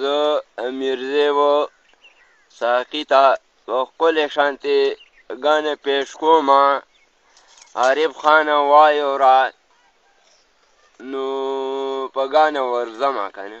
زه امیرزی و ساقی ته په ښکلې شانتې ګانې پیش کوم عارف خان وایه را نو په ګانه ورځمه که نه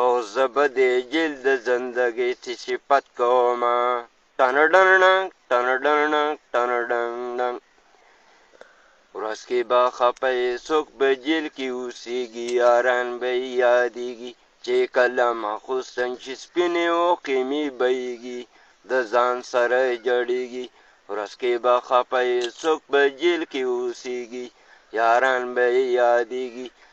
او زه به دې جیل د زندګۍ څه صفت کوم ټنډنډ ټنډنډ ټنډنډ ورځ کې به خپه یې څوک به جیل کې اوسېږي یاران به یې یادېږي چې کله ماخوستن چې سپینې اوښکې مې بهیږي د ځان سره جړېږي ورځ کې به خپه یې څوک به جیل کې اوسېږي یاران به یې یادېږي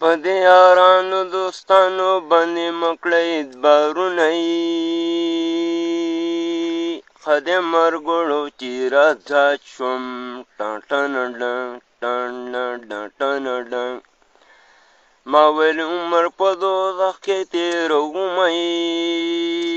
په دې یارانو دوستانو باندې مکړی ادبارونه یي خدای مرګړو چې راځا شوم ټان ټان ډن ټان ډن ټان ډن ما ویل عمر په دوزخ کې تېرومه یي